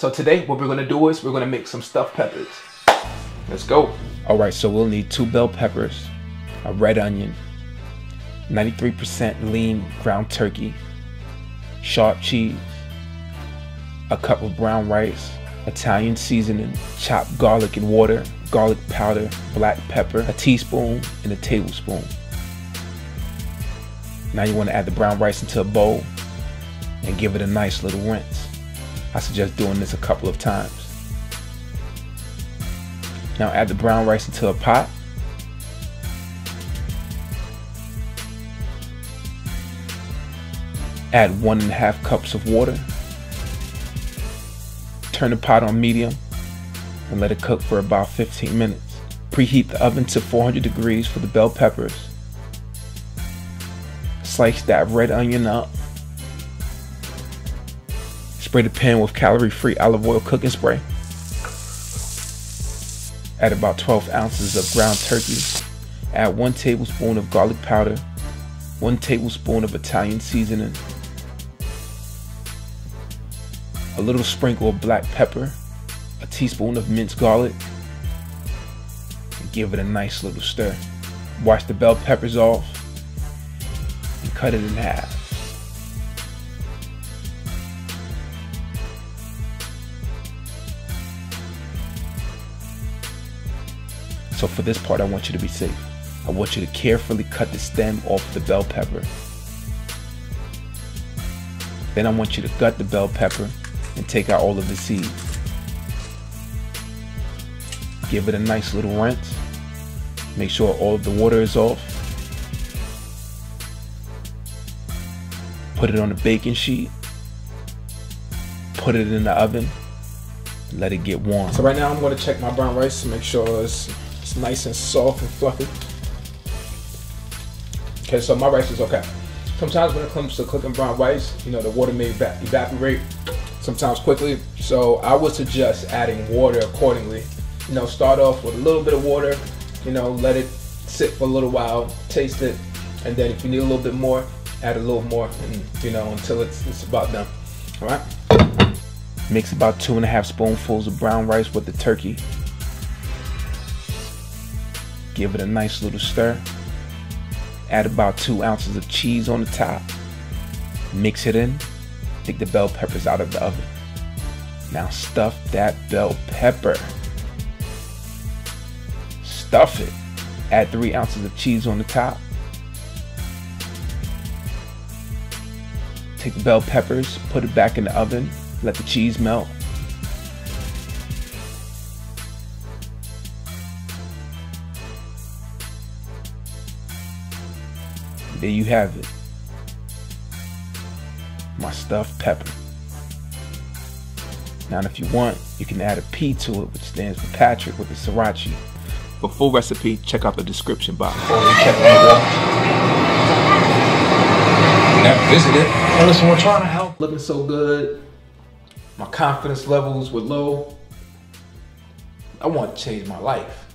So today what we're gonna do is we're gonna make some stuffed peppers. Let's go. All right, so we'll need two bell peppers, a red onion, 93% lean ground turkey, sharp cheese, a cup of brown rice, Italian seasoning, chopped garlic and water, garlic powder, black pepper, a teaspoon, and a tablespoon. Now you want to add the brown rice into a bowl and give it a nice little rinse. I suggest doing this a couple of times. Now add the brown rice into a pot. Add one and a half cups of water. Turn the pot on medium and let it cook for about 15 minutes. Preheat the oven to 400 degrees for the bell peppers. Slice that red onion up. Spray the pan with calorie-free olive oil cooking spray. Add about 12 ounces of ground turkey. Add 1 tablespoon of garlic powder, 1 tablespoon of Italian seasoning, a little sprinkle of black pepper, a teaspoon of minced garlic, and give it a nice little stir. Wash the bell peppers off and cut it in half. So for this part, I want you to be safe. I want you to carefully cut the stem off the bell pepper. Then I want you to gut the bell pepper and take out all of the seeds. Give it a nice little rinse. Make sure all of the water is off. Put it on a baking sheet. Put it in the oven. Let it get warm. So right now I'm gonna check my brown rice to make sure it's, it's nice and soft and fluffy. Okay, so my rice is okay. Sometimes when it comes to cooking brown rice, you know, the water may evaporate sometimes quickly. So I would suggest adding water accordingly. You know, start off with a little bit of water, you know, let it sit for a little while, taste it, and then if you need a little bit more, add a little more, and you know, until it's, it's about done. All right. Mix about two and a half spoonfuls of brown rice with the turkey. Give it a nice little stir. Add about two ounces of cheese on the top. Mix it in. Take the bell peppers out of the oven. Now stuff that bell pepper. Stuff it. Add three ounces of cheese on the top. Take the bell peppers, put it back in the oven, let the cheese melt. There you have it. My stuffed pepper. Now if you want, you can add a P to it, which stands for Patrick with the sriracha. For full recipe, check out the description box. Never visited. Hey, listen, we're trying to help. Looking so good. My confidence levels were low. I want to change my life.